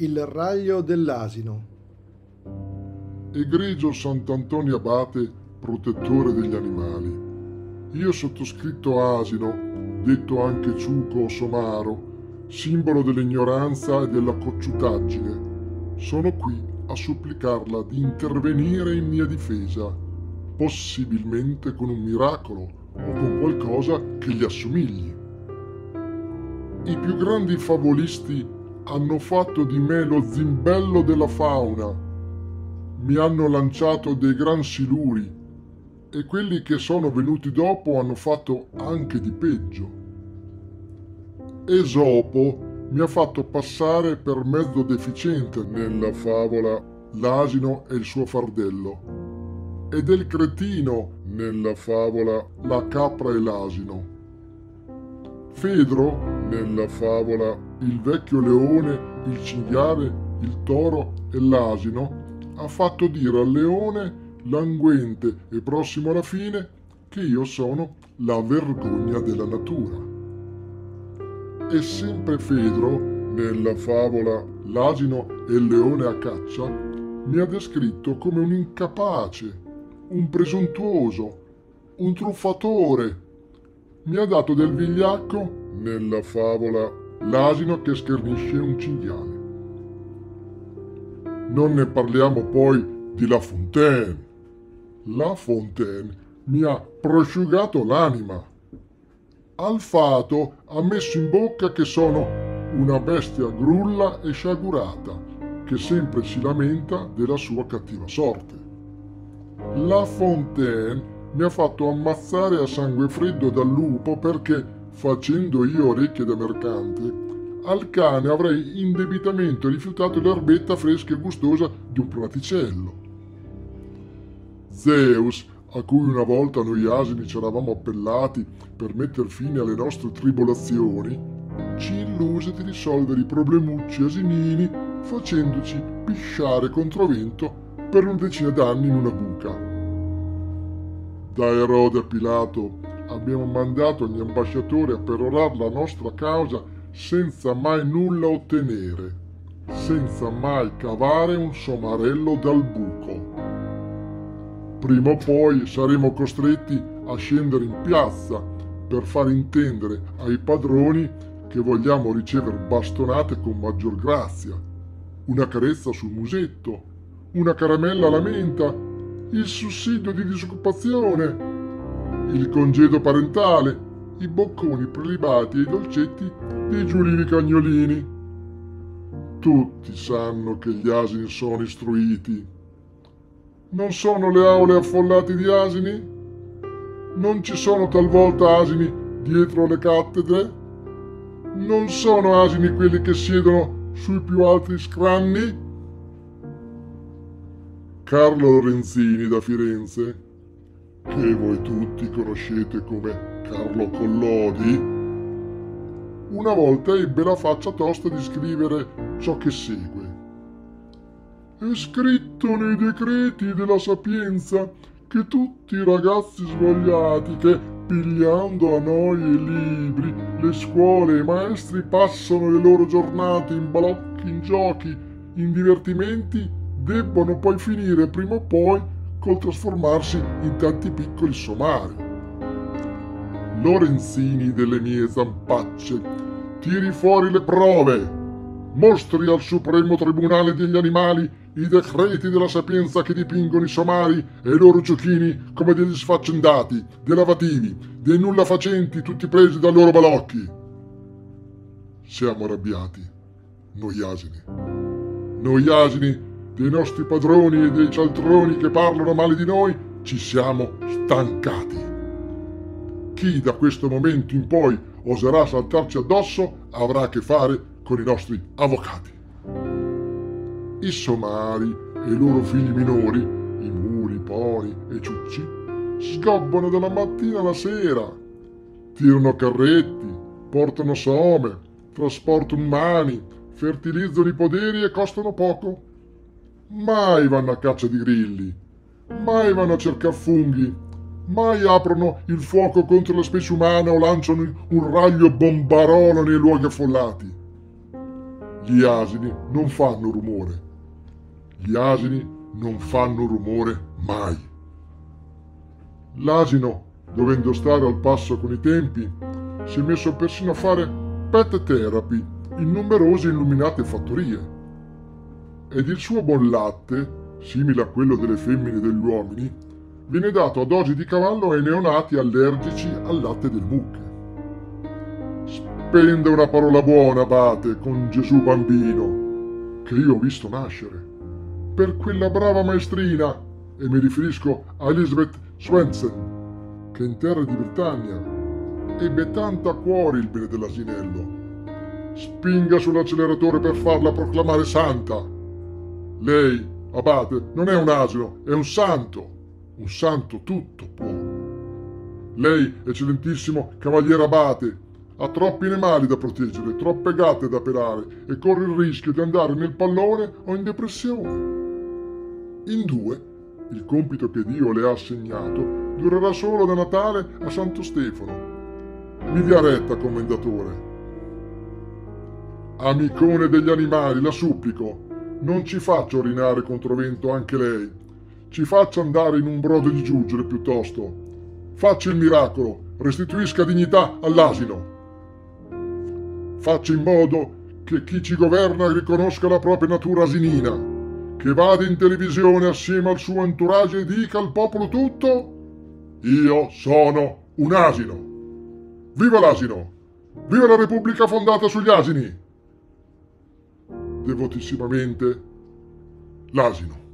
Il raglio dell'asino. Egregio Sant'Antonio Abate, protettore degli animali. Io sottoscritto asino, detto anche ciuco o somaro, simbolo dell'ignoranza e della cocciutaggine, sono qui a supplicarla di intervenire in mia difesa, possibilmente con un miracolo o con qualcosa che gli assomigli. I più grandi favolisti hanno fatto di me lo zimbello della fauna, mi hanno lanciato dei gran siluri e quelli che sono venuti dopo hanno fatto anche di peggio. Esopo mi ha fatto passare per mezzo deficiente nella favola l'asino e il suo fardello, e del cretino nella favola la capra e l'asino. Fedro nella favola il vecchio leone, il cinghiale, il toro e l'asino ha fatto dire al leone languente e prossimo alla fine che io sono la vergogna della natura. E sempre Fedro, nella favola L'asino e il leone a caccia, mi ha descritto come un incapace, un presuntuoso, un truffatore. Mi ha dato del vigliacco nella favola L'asino che schernisce un cinghiale. Non ne parliamo poi di La Fontaine. La Fontaine mi ha prosciugato l'anima. Al fato ha messo in bocca che sono una bestia grulla e sciagurata, che sempre si lamenta della sua cattiva sorte. La Fontaine mi ha fatto ammazzare a sangue freddo dal lupo perché facendo io orecchie da mercante, al cane avrei indebitamente rifiutato l'erbetta fresca e gustosa di un praticello. Zeus, a cui una volta noi asini ci eravamo appellati per metter fine alle nostre tribolazioni, ci illuse di risolvere i problemucci asinini facendoci pisciare controvento per una decina d'anni in una buca. Da Erode a Pilato abbiamo mandato gli ambasciatori a perorare la nostra causa senza mai nulla ottenere, senza mai cavare un somarello dal buco. Prima o poi saremo costretti a scendere in piazza per far intendere ai padroni che vogliamo ricevere bastonate con maggior grazia, una carezza sul musetto, una caramella alla menta, il sussidio di disoccupazione il congedo parentale, i bocconi prelibati e i dolcetti dei giulini cagnolini. Tutti sanno che gli asini sono istruiti. Non sono le aule affollate di asini? Non ci sono talvolta asini dietro le cattedre? Non sono asini quelli che siedono sui più alti scranni? Carlo Lorenzini da Firenze che voi tutti conoscete come Carlo Collodi, una volta ebbe la faccia tosta di scrivere ciò che segue. È scritto nei decreti della sapienza che tutti i ragazzi svogliati che, pigliando a noi i libri, le scuole e i maestri passano le loro giornate in balocchi, in giochi, in divertimenti, debbono poi finire prima o poi col trasformarsi in tanti piccoli somari. Lorenzini delle mie zampacce, tiri fuori le prove, mostri al Supremo Tribunale degli Animali i decreti della sapienza che dipingono i somari e i loro giochini come degli sfaccendati, dei lavativi, dei nulla facenti tutti presi dai loro balocchi. Siamo arrabbiati, noi asini. Noi asini dei nostri padroni e dei cialtroni che parlano male di noi, ci siamo stancati. Chi da questo momento in poi oserà saltarci addosso avrà a che fare con i nostri avvocati. I somari e i loro figli minori, i muli, i poni e i ciucci, sgobbano dalla mattina alla sera, tirano carretti, portano some, trasportano mani, fertilizzano i poderi e costano poco mai vanno a caccia di grilli, mai vanno a cercare funghi, mai aprono il fuoco contro la specie umana o lanciano un raglio bombarolo nei luoghi affollati. Gli asini non fanno rumore. Gli asini non fanno rumore mai. L'asino, dovendo stare al passo con i tempi, si è messo persino a fare pet therapy in numerose illuminate fattorie. Ed il suo buon latte, simile a quello delle femmine e degli uomini, viene dato a dosi di cavallo ai neonati allergici al latte del mucche. Spende una parola buona, Abate, con Gesù bambino, che io ho visto nascere, per quella brava maestrina, e mi riferisco a Elizabeth Swensen, che in terra di Britannia ebbe tanto a cuore il bene dell'asinello. Spinga sull'acceleratore per farla proclamare santa. Lei, Abate, non è un asino, è un santo. Un santo tutto può. Lei, eccellentissimo cavaliere Abate, ha troppi animali da proteggere, troppe gatte da pelare e corre il rischio di andare nel pallone o in depressione. In due, il compito che Dio le ha assegnato durerà solo da Natale a Santo Stefano. Mi dia retta, commendatore. Amicone degli animali, la supplico, non ci faccia orinare contro vento anche lei. Ci faccia andare in un brodo di giuggiole piuttosto. Faccia il miracolo, restituisca dignità all'asino. Faccia in modo che chi ci governa riconosca la propria natura asinina, che vada in televisione assieme al suo entourage e dica al popolo tutto: Io sono un asino. Viva l'asino! Viva la Repubblica fondata sugli asini! Devotissimamente, l'asino.